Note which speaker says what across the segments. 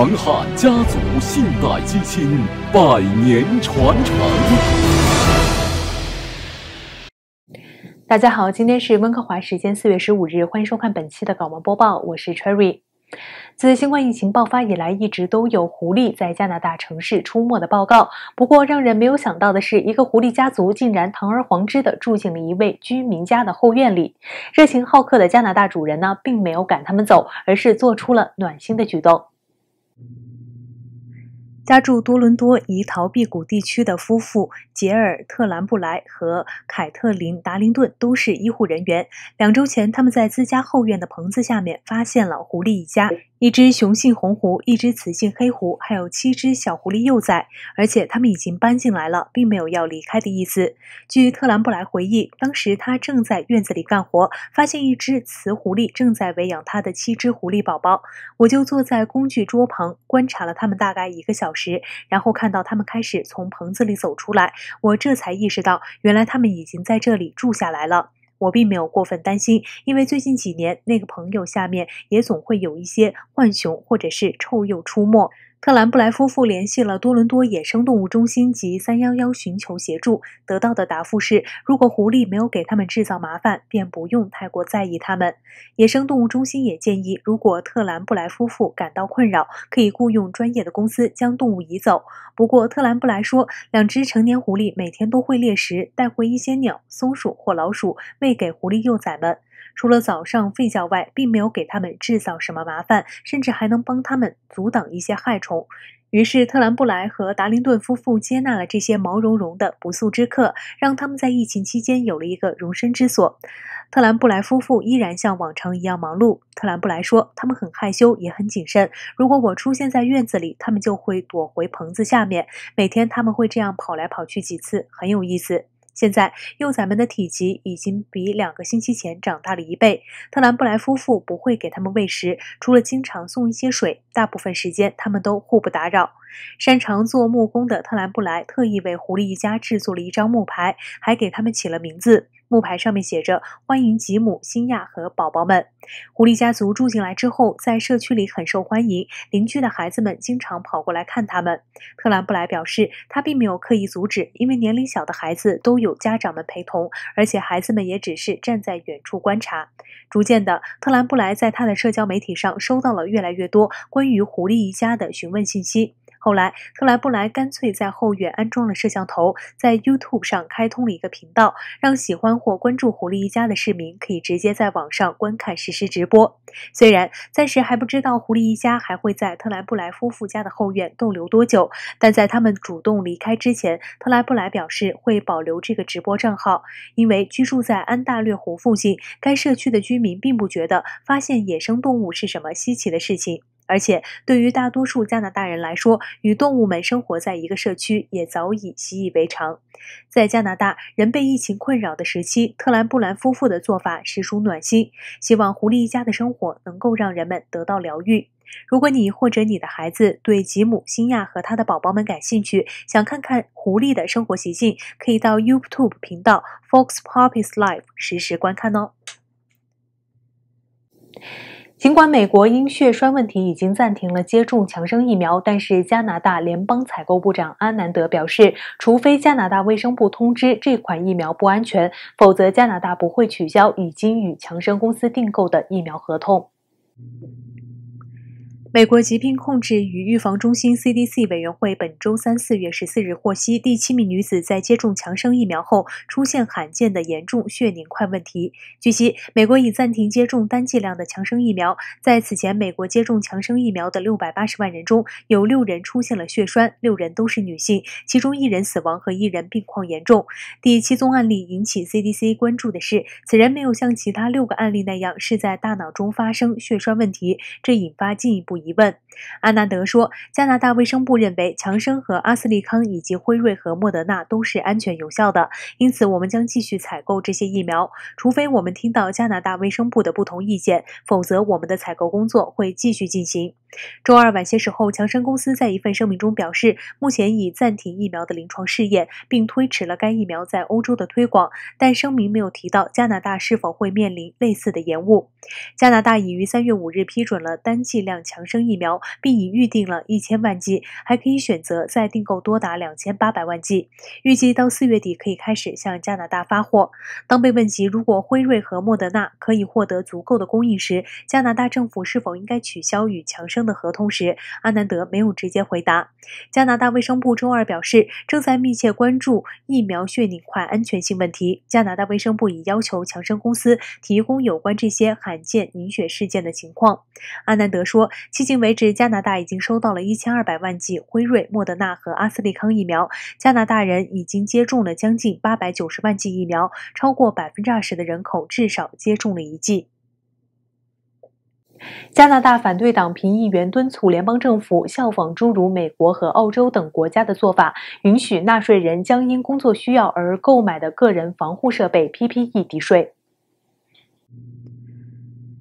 Speaker 1: 长汉家族信贷基金百年传承。
Speaker 2: 大家好，今天是温哥华时间四月十五日，欢迎收看本期的港闻播报，我是 Cherry。自新冠疫情爆发以来，一直都有狐狸在加拿大城市出没的报告。不过，让人没有想到的是，一个狐狸家族竟然堂而皇之的住进了一位居民家的后院里。热情好客的加拿大主人呢，并没有赶他们走，而是做出了暖心的举动。家住多伦多宜陶碧谷地区的夫妇杰尔·特兰布莱和凯特琳·达林顿都是医护人员。两周前，他们在自家后院的棚子下面发现了狐狸一家。一只雄性红狐，一只雌性黑狐，还有七只小狐狸幼崽，而且它们已经搬进来了，并没有要离开的意思。据特兰布莱回忆，当时他正在院子里干活，发现一只雌狐狸正在喂养它的七只狐狸宝宝。我就坐在工具桌旁观察了它们大概一个小时，然后看到它们开始从棚子里走出来，我这才意识到，原来它们已经在这里住下来了。我并没有过分担心，因为最近几年那个朋友下面也总会有一些浣熊或者是臭鼬出没。特兰布莱夫妇联系了多伦多野生动物中心及三幺幺寻求协助，得到的答复是：如果狐狸没有给他们制造麻烦，便不用太过在意它们。野生动物中心也建议，如果特兰布莱夫妇感到困扰，可以雇佣专业的公司将动物移走。不过，特兰布莱说，两只成年狐狸每天都会猎食，带回一些鸟、松鼠或老鼠喂给狐狸幼崽们。除了早上吠叫外，并没有给他们制造什么麻烦，甚至还能帮他们阻挡一些害虫。于是，特兰布莱和达林顿夫妇接纳了这些毛茸茸的不速之客，让他们在疫情期间有了一个容身之所。特兰布莱夫妇依然像往常一样忙碌。特兰布莱说：“他们很害羞，也很谨慎。如果我出现在院子里，他们就会躲回棚子下面。每天他们会这样跑来跑去几次，很有意思。”现在，幼崽们的体积已经比两个星期前长大了一倍。特兰布莱夫妇不会给他们喂食，除了经常送一些水，大部分时间他们都互不打扰。擅长做木工的特兰布莱特意为狐狸一家制作了一张木牌，还给他们起了名字。木牌上面写着“欢迎吉姆、新亚和宝宝们”。狐狸家族住进来之后，在社区里很受欢迎，邻居的孩子们经常跑过来看他们。特兰布莱表示，他并没有刻意阻止，因为年龄小的孩子都有家长们陪同，而且孩子们也只是站在远处观察。逐渐的，特兰布莱在他的社交媒体上收到了越来越多关于狐狸一家的询问信息。后来，特莱布莱干脆在后院安装了摄像头，在 YouTube 上开通了一个频道，让喜欢或关注狐狸一家的市民可以直接在网上观看实时直播。虽然暂时还不知道狐狸一家还会在特莱布莱夫妇家的后院逗留多久，但在他们主动离开之前，特莱布莱表示会保留这个直播账号，因为居住在安大略湖附近，该社区的居民并不觉得发现野生动物是什么稀奇的事情。而且，对于大多数加拿大人来说，与动物们生活在一个社区也早已习以为常。在加拿大，人被疫情困扰的时期，特兰布兰夫妇的做法实属暖心。希望狐狸一家的生活能够让人们得到疗愈。如果你或者你的孩子对吉姆、新亚和他的宝宝们感兴趣，想看看狐狸的生活习性，可以到 YouTube 频道 Fox Puppies Live 实时观看哦。尽管美国因血栓问题已经暂停了接种强生疫苗，但是加拿大联邦采购部长安南德表示，除非加拿大卫生部通知这款疫苗不安全，否则加拿大不会取消已经与强生公司订购的疫苗合同。美国疾病控制与预防中心 （CDC） 委员会本周三四月十四日获悉，第七名女子在接种强生疫苗后出现罕见的严重血凝块问题。据悉，美国已暂停接种单剂量的强生疫苗。在此前，美国接种强生疫苗的六百八十万人中有六人出现了血栓，六人都是女性，其中一人死亡和一人病况严重。第七宗案例引起 CDC 关注的是，此人没有像其他六个案例那样是在大脑中发生血栓问题，这引发进一步。疑问，阿纳德说：“加拿大卫生部认为强生和阿斯利康以及辉瑞和莫德纳都是安全有效的，因此我们将继续采购这些疫苗，除非我们听到加拿大卫生部的不同意见，否则我们的采购工作会继续进行。”周二晚些时候，强生公司在一份声明中表示，目前已暂停疫苗的临床试验，并推迟了该疫苗在欧洲的推广。但声明没有提到加拿大是否会面临类似的延误。加拿大已于三月五日批准了单剂量强生疫苗，并已预定了一千万剂，还可以选择再订购多达两千八百万剂。预计到四月底可以开始向加拿大发货。当被问及如果辉瑞和莫德纳可以获得足够的供应时，加拿大政府是否应该取消与强生的合同时，阿南德没有直接回答。加拿大卫生部周二表示，正在密切关注疫苗血凝块安全性问题。加拿大卫生部已要求强生公司提供有关这些罕见凝血事件的情况。阿南德说，迄今为止，加拿大已经收到了一千二百万剂辉瑞、莫德纳和阿斯利康疫苗，加拿大人已经接种了将近八百九十万剂疫苗，超过百分之二十的人口至少接种了一剂。加拿大反对党评议员敦促联邦政府效仿诸如美国和澳洲等国家的做法，允许纳税人将因工作需要而购买的个人防护设备 （PPE） 抵税。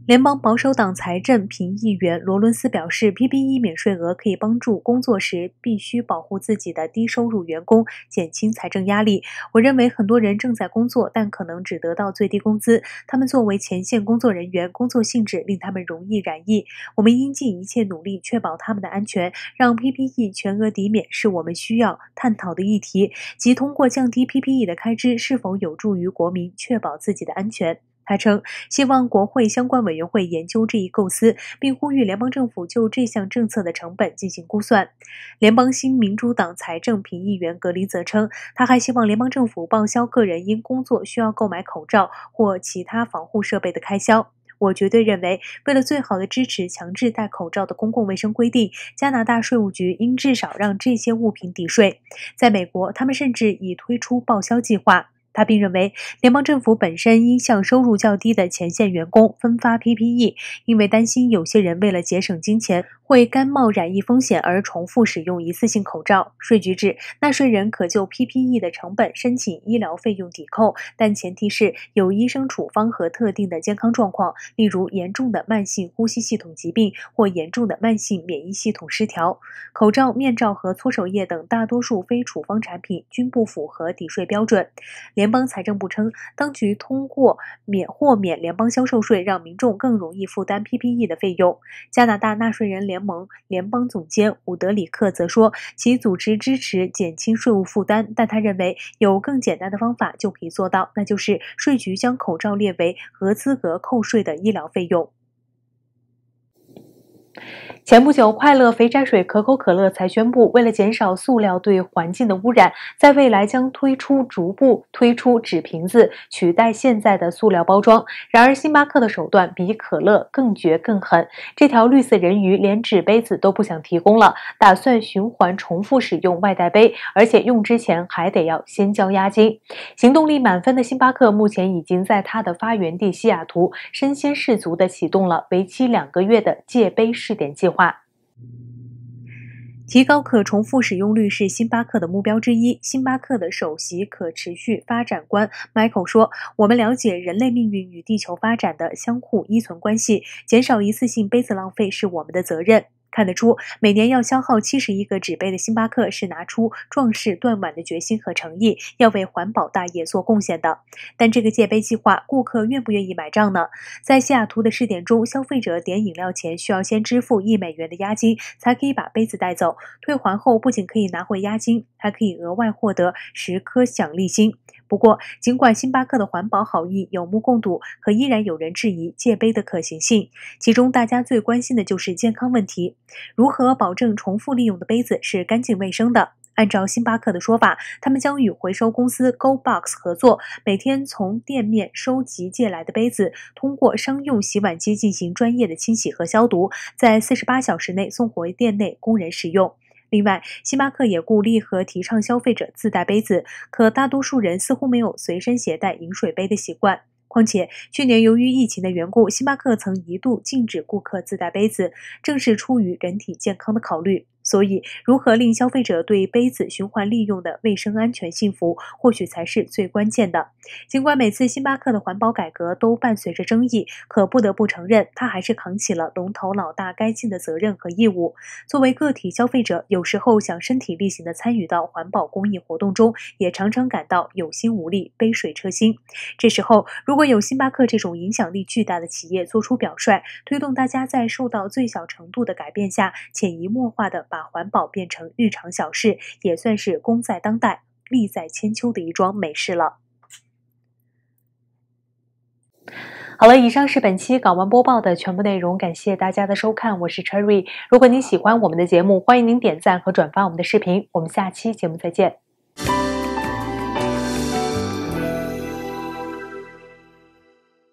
Speaker 2: 联邦保守党财政评议员罗伦斯表示，PPE 免税额可以帮助工作时必须保护自己的低收入员工减轻财政压力。我认为很多人正在工作，但可能只得到最低工资。他们作为前线工作人员，工作性质令他们容易染疫。我们应尽一切努力确保他们的安全。让 PPE 全额抵免是我们需要探讨的议题，即通过降低 PPE 的开支是否有助于国民确保自己的安全。他称，希望国会相关委员会研究这一构思，并呼吁联邦政府就这项政策的成本进行估算。联邦新民主党财政评议员格林则称，他还希望联邦政府报销个人因工作需要购买口罩或其他防护设备的开销。我绝对认为，为了最好的支持强制戴口罩的公共卫生规定，加拿大税务局应至少让这些物品抵税。在美国，他们甚至已推出报销计划。他并认为，联邦政府本身应向收入较低的前线员工分发 PPE，因为担心有些人为了节省金钱。会甘冒染疫风险而重复使用一次性口罩。税局指，纳税人可就 PPE 的成本申请医疗费用抵扣，但前提是有医生处方和特定的健康状况，例如严重的慢性呼吸系统疾病或严重的慢性免疫系统失调。口罩、面罩和搓手液等大多数非处方产品均不符合抵税标准。联联邦财政部称，当局通过免或免联邦销售税，让民众更容易负担 PPE 的费用。加拿大纳税人联盟联邦总监伍德里克则说，其组织支持减轻税务负担，但他认为有更简单的方法就可以做到，那就是税局将口罩列为合资格扣税的医疗费用。前不久，快乐肥宅水可口可乐才宣布，为了减少塑料对环境的污染，在未来将推出逐步推出纸瓶子，取代现在的塑料包装。然而，星巴克的手段比可乐更绝更狠，这条绿色人鱼连纸杯子都不想提供了，打算循环重复使用外带杯，而且用之前还得要先交押金。行动力满分的星巴克目前已经在它的发源地西雅图身先士卒地启动了为期两个月的戒杯试点计划。提高可重复使用率是星巴克的目标之一。星巴克的首席可持续发展官 Michael 说：“我们了解人类命运与地球发展的相互依存关系，减少一次性杯子浪费是我们的责任。”看得出，每年要消耗七十亿个纸杯的星巴克是拿出壮士断腕的决心和诚意，要为环保大业做贡献的。但这个戒杯计划，顾客愿不愿意买账呢？在西雅图的试点中，消费者点饮料前需要先支付一美元的押金，才可以把杯子带走。退还后，不仅可以拿回押金，还可以额外获得十颗奖励星。不过，尽管星巴克的环保好意有目共睹，可依然有人质疑戒杯的可行性。其中，大家最关心的就是健康问题：如何保证重复利用的杯子是干净卫生的？按照星巴克的说法，他们将与回收公司 GoBox 合作，每天从店面收集借来的杯子，通过商用洗碗机进行专业的清洗和消毒，在四十八小时内送回店内供人使用。另外，星巴克也鼓励和提倡消费者自带杯子，可大多数人似乎没有随身携带饮水杯的习惯。况且，去年由于疫情的缘故，星巴克曾一度禁止顾客自带杯子，正是出于人体健康的考虑。所以，如何令消费者对杯子循环利用的卫生安全信服，或许才是最关键的。尽管每次星巴克的环保改革都伴随着争议，可不得不承认，它还是扛起了龙头老大该尽的责任和义务。作为个体消费者，有时候想身体力行地参与到环保公益活动中，也常常感到有心无力、杯水车薪。这时候，如果有星巴克这种影响力巨大的企业做出表率，推动大家在受到最小程度的改变下，潜移默化地把环保变成日常小事，也算是功在当代、利在千秋的一桩美事了。好了，以上是本期港湾播报的全部内容，感谢大家的收看，我是 Cherry。如果您喜欢我们的节目，欢迎您点赞和转发我们的视频。我们下期节目再见。